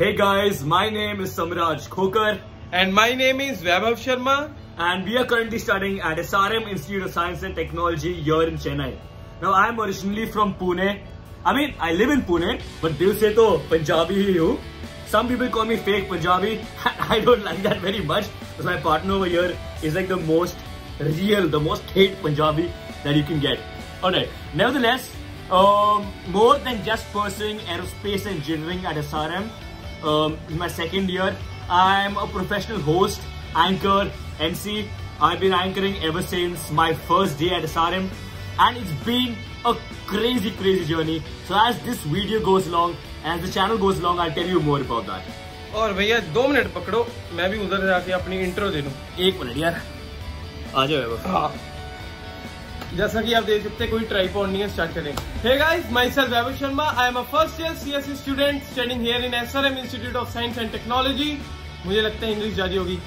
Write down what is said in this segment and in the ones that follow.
Hey guys, my name is Samraj Khokar And my name is Vaibhav Sharma. and we are currently studying at SRM Institute of Science and Technology here in Chennai. Now I am originally from Pune. I mean, I live in Pune, but dil se to Punjabi hi hu. Some people call me fake Punjabi. I don't like that very much because my partner over here is like the most real, the most hate Punjabi that you can get. Alright, nevertheless, um, more than just pursuing aerospace engineering at SRM, um, in my second year, I'm a professional host, anchor, MC. I've been anchoring ever since my first day at SRM and it's been a crazy, crazy journey. So as this video goes along, as the channel goes along, I'll tell you more about that. और भैया दो minute पकड़ो मैं भी उधर जाके अपनी intro दे दूं एक मिनट यार आ जाओ हाँ जैसा कि आप देख सकते हैं, कोई ट्राईपॉड नहीं है स्टार्ट करें hey guys my self Vaibhav Sharma I am a first year CSC student studying here in SRM institute of science and technology मुझे लगता है इंग्लिश जारी होगी।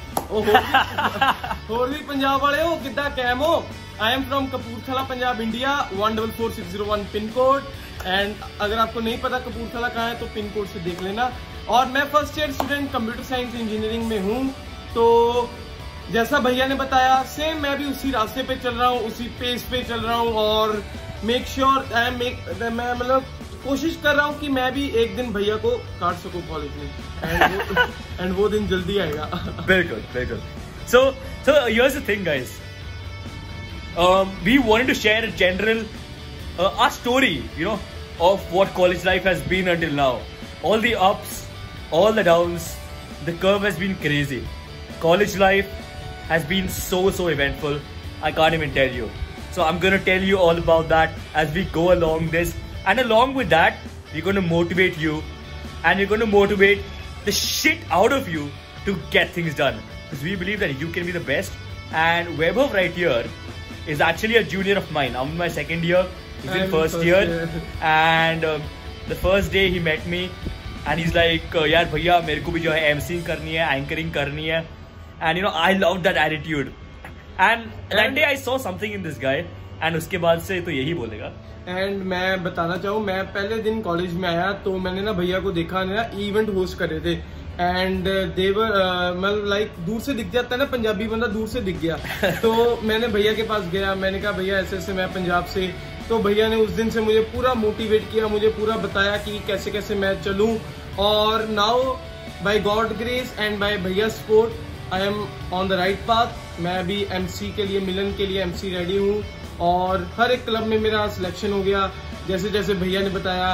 और भी पंजाब वाले हो, कितना कैम हो? I am from Kapurthala, Punjab India one double four six zero one pin code. And अगर आपको नहीं पता कपूरथला कहाँ है तो पिन कोड से देख लेना। और मैं first year student computer science engineering में हूँ तो जैसा भैया ने बताया सेम मैं भी उसी रास्ते पे चल रहा हूँ उसी पेज पे चल रहा हूँ और मेक श्योर आई मैं मतलब कोशिश कर रहा हूँ कि मैं भी एक दिन भैया को काट सकू कॉलेज में। एंड वो, वो दिन जल्दी आएगा। बिल्कुल बिल्कुल। So so you are thing guys we wanted to share general uh story you know of what college life has been until now all the ups all the down the curve has been crazy college life has been so so eventful. I can't even tell you. So I'm gonna tell you all about that as we go along this. And along with that, we're gonna motivate you, and we're gonna motivate the shit out of you to get things done. Because we believe that you can be the best. And Webhov right here is actually a junior of mine. I'm in my second year. He's I'm in in first first year. year. And um, the first day he met me, and he's like, uh, यार भैया मेरे को भी जो है एमसिंग करनी है anchoring करनी है And you know I love that attitude and that day I saw something in this guy and उसके बाद से तो यही बोलेगा एंड मैं बताना चाहूँ मैं पहले दिन कॉलेज में आया तो मैंने ना भैया को देखा ना इवेंट होस्ट कर रहे थे एंड देवर मतलब लाइक दूर से दिख जाता है ना पंजाबी बंदा दूर से दिख गया तो मैंने भैया के पास गया मैंने कहा भैया ऐसे ऐसे मैं पंजाब से तो भैया ने उस दिन से मुझे पूरा मोटिवेट किया मुझे पूरा बताया कि कैसे कैसे मैं चलूँ और now by god grace and by भैया support I am on the right path मैं अभी एमसी के लिए मिलन के लिए एमसी रेडी हूँ। और हर एक क्लब में मेरा सिलेक्शन हो गया। जैसे जैसे भैया ने बताया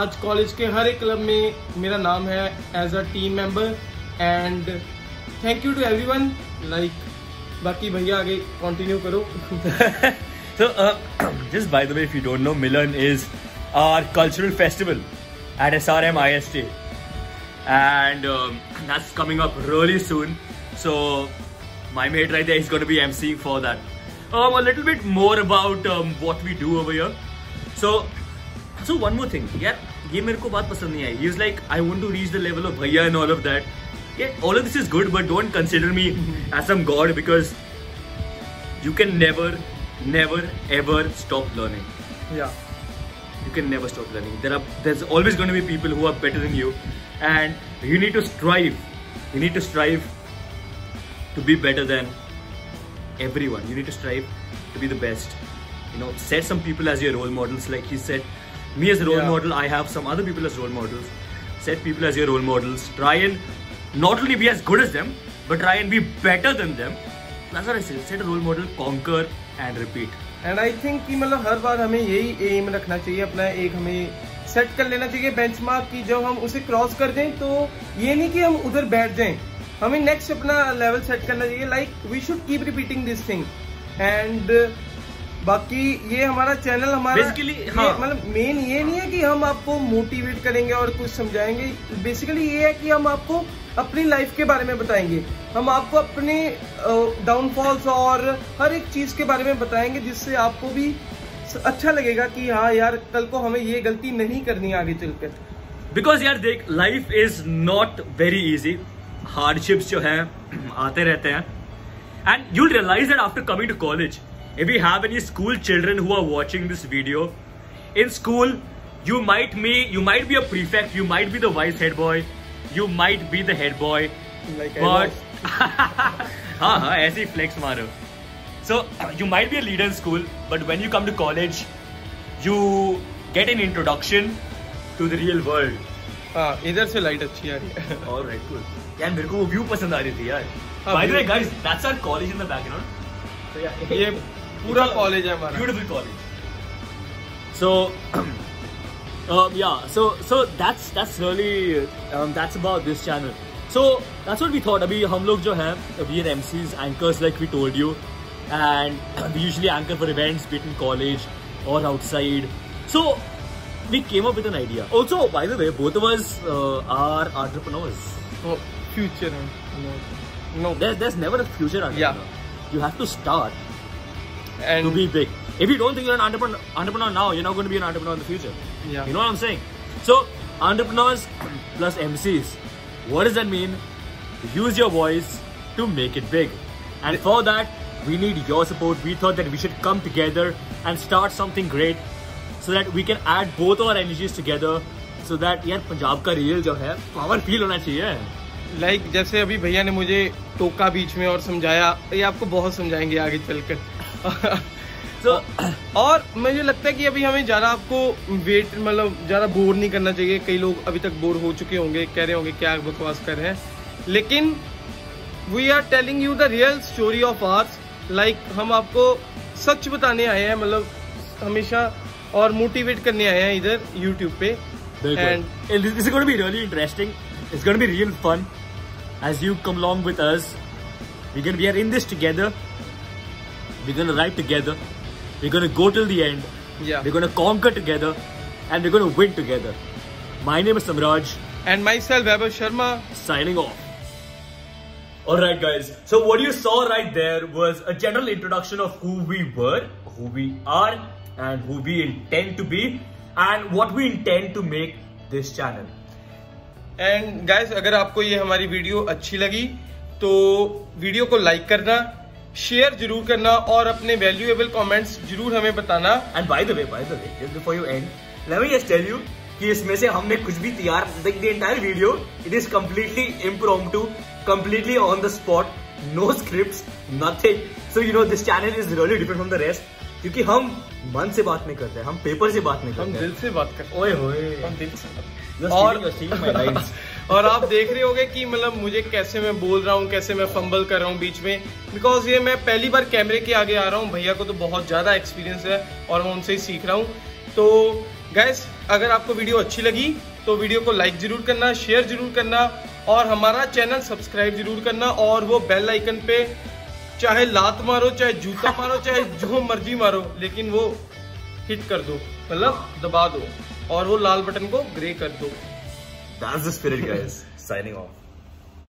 आज कॉलेज के हर एक क्लब में मेरा नाम है as a team member and thank you to everyone like बाकी भैया आगे कंटिन्यू करो। So, uh, just by the way, if you don't know, Milan is our cultural festival at SRM IST. And um, that's coming up really soon. So, my mate right there is going to be emceeing for that. Um, a little bit more about um, what we do over here. So, so one more thing. Yeah, ये मेरे को बात पसंद नहीं आई. He was like, I want to reach the level of Bhaiya and all of that. Yeah, all of this is good, but don't consider me as some god because you can never, never, ever stop learning. या You can never stop learning. There are there's always going to be people who are better than you, and you need to strive. You need to strive to be better than everyone. You need to strive to be the best. You know, set some people as your role models. Like he said, me as a role Yeah. model. I have some other people as role models. Set people as your role models. Try and not only be as good as them, but try and be better than them. That's what I say. Set a role model, conquer and repeat. And I think कि मतलब हर बार हमें यही M रखना चाहिए अपना एक हमें set कर लेना चाहिए बेंचमार्क की जब हम उसे क्रॉस कर दें तो ये नहीं कि हम उधर बैठ जाएं हमें नेक्स्ट अपना लेवल सेट करना चाहिए। Like we should keep repeating this thing and बाकी ये हमारा चैनल हमारा ये हाँ। मतलब मेन ये नहीं है कि हम आपको मोटिवेट करेंगे और कुछ समझाएँगे। बेसिकली ये है कि हम आपको अपनी लाइफ के बारे में बताएँगे। हम आपको अपने डाउनफॉल्स और हर एक चीज़ के बारे में बताएँगे जिससे आपको भी अच्छा लगेगा कि हाँ यार कल को हमें ये गलती नहीं करनी आगे चलकर। बिकॉज़ यार देख life is not very easy hardships जो है आते रहते हैं। And you realise that after coming to college if you have any school children who are watching this video in school you might me you might be a prefect you might be the vice head boy you might be the head boy but हाँ हाँ ऐसे ही flex मारो। So you might be a leader in school but when you come to college you get an introduction to the real world हाँ इधर से light अच्छी आ रही है All right, cool. यार मेरे को वो व्यू पसंद आ रही थी यार. हाँ, the way, view. guys, that's our college in the background. So yeah, ये पूरा कॉलेज है हमारा beautiful college. So, um, yeah, so so that's that's really um, that's about this channel. So that's what we thought. अभी हम लोग जो हैं we are MCs, anchors like we told you, and we usually anchor for events, be it in college or outside. So we came up with an idea. Also, by the way, both of us uh, are entrepreneurs. Oh, future entrepreneur. No. There's, there's never a future entrepreneur. Yeah. You have to start and to be big. If you don't think you're an entrepreneur, entrepreneur now, you're not going to be an entrepreneur in the future. Yeah. You know what I'm saying? So, entrepreneurs plus MCs. What does that mean? Use your voice to make it big. And for that, we need your support. We thought that we should come together and start something great so that we can add both our energies together so that यार पंजाब का real जो है power feel होना चाहिए। Like like, जैसे अभी भैया ने मुझे टोका बीच में और समझाया ये आपको बहुत समझाएँगे आगे चलकर। So, और मुझे लगता है कि अभी हमें ज़्यादा आपको वेट मतलब ज़्यादा बोर नहीं करना चाहिए। कई लोग अभी तक बोर हो चुके होंगे कह रहे होंगे क्या बकवास कर रहे हैं? लेकिन we are telling you the real story of ours like हम आपको सच बताने आए हैं मतलब हमेशा और मोटिवेट करने आए हैं इधर यूट्यूब पे Very And- good. And this is going to be really interesting. It's going to be real fun as you come along with us. We're going to be in this together. We're going to ride together. We're going to go till the end. या We're going to conquer together. And we're going to win together. My name is Samraj. And myself Vaibhav Sharma signing off. Alright, guys. So, what you saw right there was a general introduction of who we were, who we are, and who we intend to be, and what we intend to make this channel. And guys अगर आपको ये हमारी video अच्छी लगी तो video को like करना share ज़रूर करना और अपने वैल्यूएबल कमेंट्स ज़रूर हमें बताना And by the way, by the way, just before you end, let me just tell you कि इसमें से हमने कुछ भी तैयार like the entire video, it is completely impromptu, completely on the spot, no scripts, nothing. So you know this channel is really different from the rest क्योंकि हम मन से बात नहीं करते हम पेपर से बात नहीं हम करते। दिल से बात करते ओए होए। हम दिल से और. और आप देख रहे होगे कि मतलब मुझे कैसे मैं बोल रहा हूँ कैसे मैं फंबल कर रहा हूँ बीच में। बिकॉज़ ये मैं पहली बार कैमरे के आगे आ रहा हूँ भैया को तो बहुत ज़्यादा एक्सपीरियंस है और मैं उनसे ही सीख रहा हूँ। तो गैस अगर आपको वीडियो अच्छी लगी तो वीडियो को लाइक ज़रूर करना शेयर ज़रूर करना और हमारा चैनल सब्सक्राइब ज़रूर करना और वो बेल आइकन पे चाहे लात मारो चाहे जूता मारो चाहे जो मर्ज़ी मारो लेकिन वो हिट कर दो मतलब दबा दो और वो लाल बटन को ग्रे कर दो That's the spirit, guys. Signing off.